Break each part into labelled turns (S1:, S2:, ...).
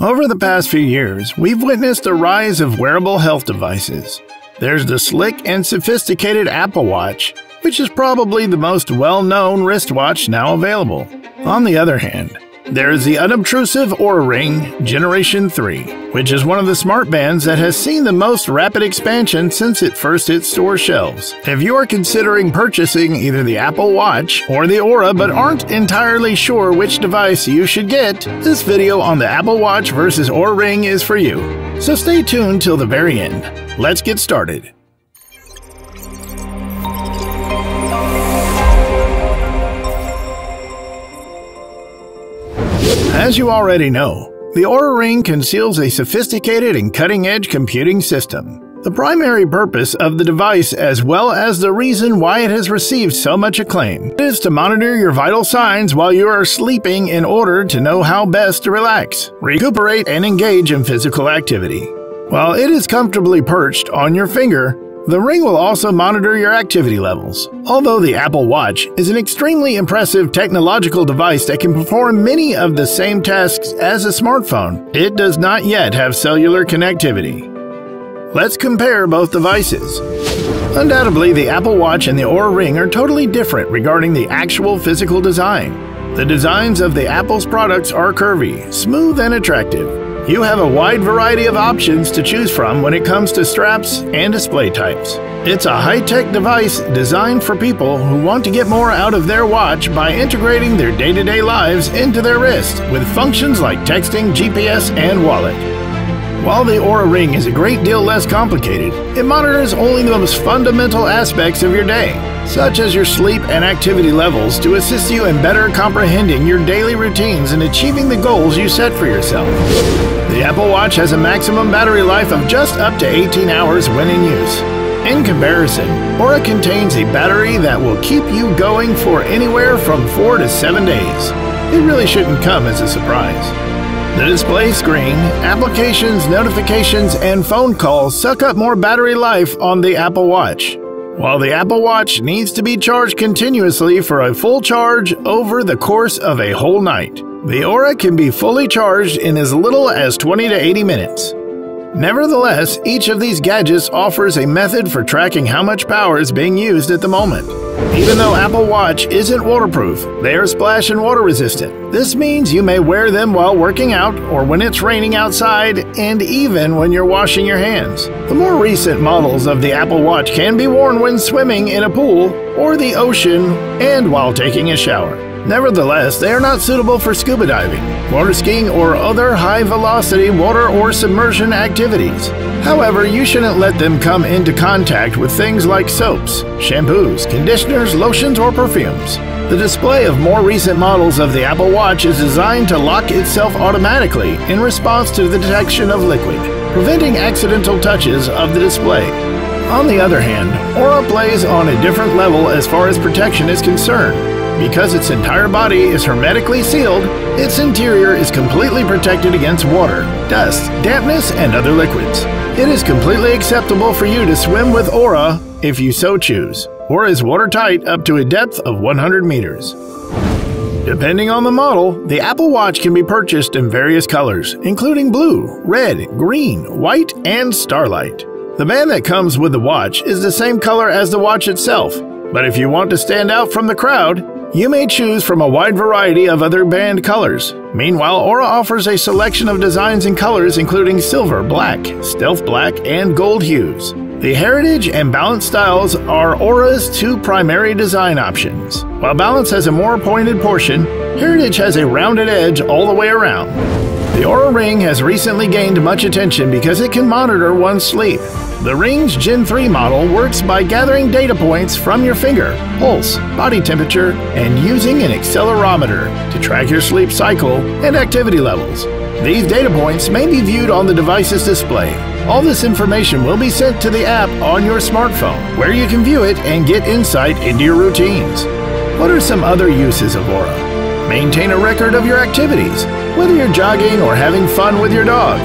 S1: Over the past few years, we've witnessed a rise of wearable health devices. There's the slick and sophisticated Apple Watch, which is probably the most well known wristwatch now available. On the other hand, there is the unobtrusive Oura Ring Generation 3, which is one of the smart bands that has seen the most rapid expansion since it first hit store shelves. If you are considering purchasing either the Apple Watch or the Oura but aren't entirely sure which device you should get, this video on the Apple Watch versus Oura Ring is for you. So stay tuned till the very end. Let's get started. As you already know, the Oura Ring conceals a sophisticated and cutting-edge computing system. The primary purpose of the device, as well as the reason why it has received so much acclaim, is to monitor your vital signs while you are sleeping in order to know how best to relax, recuperate, and engage in physical activity. While it is comfortably perched on your finger, the ring will also monitor your activity levels. Although the Apple Watch is an extremely impressive technological device that can perform many of the same tasks as a smartphone, it does not yet have cellular connectivity. Let's compare both devices. Undoubtedly, the Apple Watch and the Oura Ring are totally different regarding the actual physical design. The designs of the Apple's products are curvy, smooth, and attractive, you have a wide variety of options to choose from when it comes to straps and display types. It's a high tech device designed for people who want to get more out of their watch by integrating their day to day lives into their wrist with functions like texting, GPS, and wallet. While the Oura Ring is a great deal less complicated, it monitors only the most fundamental aspects of your day, such as your sleep and activity levels, to assist you in better comprehending your daily routines and achieving the goals you set for yourself. The Apple Watch has a maximum battery life of just up to 18 hours when in use. In comparison, Oura contains a battery that will keep you going for anywhere from 4 to 7 days. It really shouldn't come as a surprise. The display screen, applications, notifications, and phone calls suck up more battery life on the Apple Watch. While the Apple Watch needs to be charged continuously for a full charge over the course of a whole night, the Oura can be fully charged in as little as 20 to 80 minutes. Nevertheless, each of these gadgets offers a method for tracking how much power is being used at the moment. Even though Apple Watch isn't waterproof, they are splash and water resistant. This means you may wear them while working out or when it's raining outside and even when you're washing your hands. The more recent models of the Apple Watch can be worn when swimming in a pool or the ocean and while taking a shower. Nevertheless, they are not suitable for scuba diving, water skiing, or other high velocity water or submersion activities. However, you shouldn't let them come into contact with things like soaps, shampoos, conditioners, lotions, or perfumes. The display of more recent models of the Apple Watch is designed to lock itself automatically in response to the detection of liquid, preventing accidental touches of the display. On the other hand, Oura plays on a different level as far as protection is concerned. Because its entire body is hermetically sealed, its interior is completely protected against water, dust, dampness, and other liquids. It is completely acceptable for you to swim with Oura if you so choose, or is watertight up to a depth of 100 meters. Depending on the model, the Apple Watch can be purchased in various colors, including blue, red, green, white, and starlight. The band that comes with the watch is the same color as the watch itself, but if you want to stand out from the crowd, you may choose from a wide variety of other band colors. Meanwhile, Oura offers a selection of designs and colors including silver, black, stealth black, and gold hues. The Heritage and Balance styles are Oura's two primary design options. While Balance has a more pointed portion, Heritage has a rounded edge all the way around. The Oura Ring has recently gained much attention because it can monitor one's sleep. The Ring's Gen 3 model works by gathering data points from your finger, pulse, body temperature, and using an accelerometer to track your sleep cycle and activity levels. These data points may be viewed on the device's display. All this information will be sent to the app on your smartphone, where you can view it and get insight into your routines. What are some other uses of Oura? Maintain a record of your activities, whether you're jogging or having fun with your dog.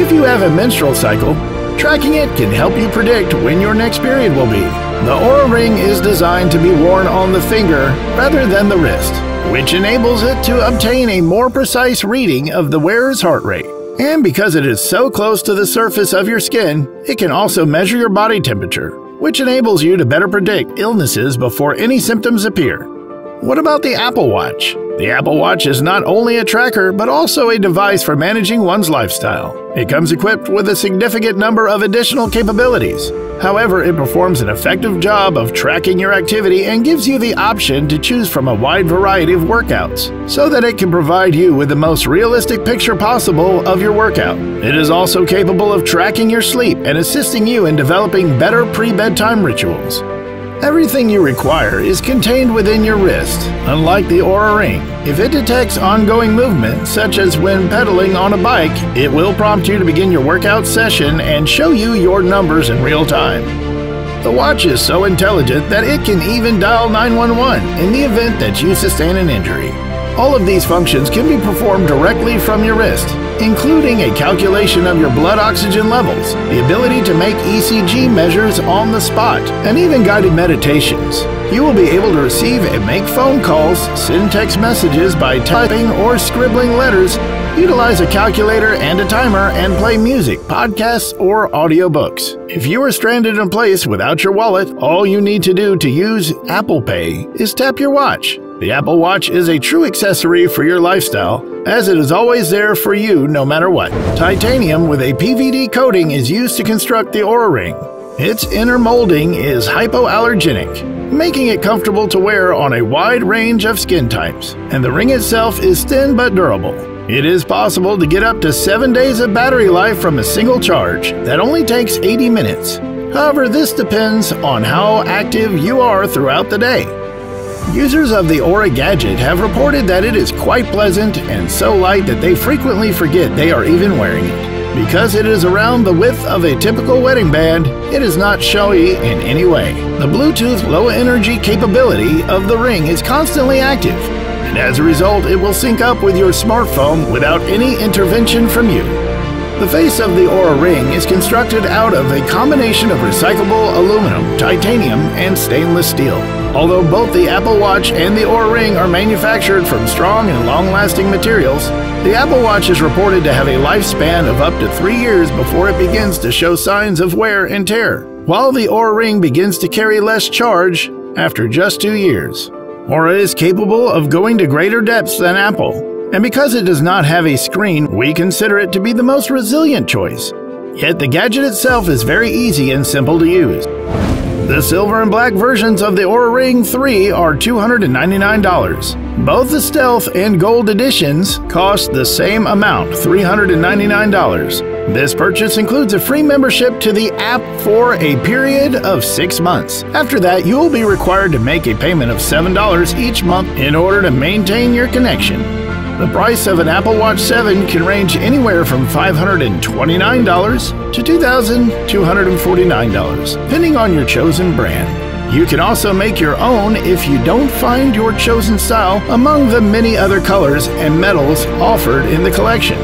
S1: If you have a menstrual cycle, Tracking it can help you predict when your next period will be. The Oura Ring is designed to be worn on the finger rather than the wrist, which enables it to obtain a more precise reading of the wearer's heart rate. And because it is so close to the surface of your skin, it can also measure your body temperature, which enables you to better predict illnesses before any symptoms appear. What about the Apple Watch? The Apple Watch is not only a tracker, but also a device for managing one's lifestyle. It comes equipped with a significant number of additional capabilities. However, it performs an effective job of tracking your activity and gives you the option to choose from a wide variety of workouts, so that it can provide you with the most realistic picture possible of your workout. It is also capable of tracking your sleep and assisting you in developing better pre bedtime rituals. Everything you require is contained within your wrist, unlike the Oura Ring. If it detects ongoing movement, such as when pedaling on a bike, it will prompt you to begin your workout session and show you your numbers in real time. The watch is so intelligent that it can even dial 911 in the event that you sustain an injury. All of these functions can be performed directly from your wrist, including a calculation of your blood oxygen levels, the ability to make ECG measures on the spot, and even guided meditations. You will be able to receive and make phone calls, send text messages by typing or scribbling letters, utilize a calculator and a timer, and play music, podcasts, or audiobooks. If you are stranded in place without your wallet, all you need to do to use Apple Pay is tap your watch. The Apple Watch is a true accessory for your lifestyle, as it is always there for you no matter what. Titanium with a PVD coating is used to construct the Oura Ring. Its inner molding is hypoallergenic, making it comfortable to wear on a wide range of skin types, and the ring itself is thin but durable. It is possible to get up to 7 days of battery life from a single charge that only takes 80 minutes. However, this depends on how active you are throughout the day. Users of the Oura gadget have reported that it is quite pleasant and so light that they frequently forget they are even wearing it. Because it is around the width of a typical wedding band, it is not showy in any way. The Bluetooth low energy capability of the ring is constantly active, and as a result, it will sync up with your smartphone without any intervention from you. The face of the Oura Ring is constructed out of a combination of recyclable aluminum, titanium, and stainless steel. Although both the Apple Watch and the Oura Ring are manufactured from strong and long-lasting materials, the Apple Watch is reported to have a lifespan of up to three years before it begins to show signs of wear and tear, while the Oura Ring begins to carry less charge after just two years. Oura is capable of going to greater depths than Apple, and because it does not have a screen, we consider it to be the most resilient choice. Yet the gadget itself is very easy and simple to use. The silver and black versions of the Oura Ring 3 are $299. Both the Stealth and Gold editions cost the same amount, $399. This purchase includes a free membership to the app for a period of six months. After that, you will be required to make a payment of $7 each month in order to maintain your connection. The price of an Apple Watch 7 can range anywhere from $529 to $2,249, depending on your chosen brand. You can also make your own if you don't find your chosen style among the many other colors and metals offered in the collection.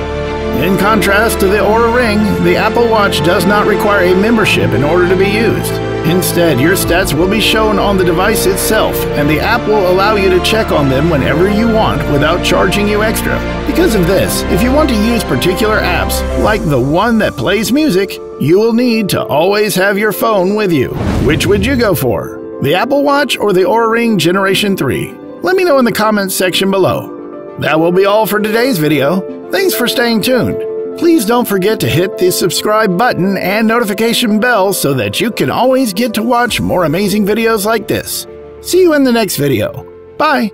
S1: In contrast to the Oura Ring, the Apple Watch does not require a membership in order to be used. Instead, your stats will be shown on the device itself, and the app will allow you to check on them whenever you want without charging you extra. Because of this, if you want to use particular apps, like the one that plays music, you will need to always have your phone with you. Which would you go for? The Apple Watch or the Oura Ring Generation 3? Let me know in the comments section below. That will be all for today's video. Thanks for staying tuned. Please don't forget to hit the subscribe button and notification bell so that you can always get to watch more amazing videos like this. See you in the next video. Bye!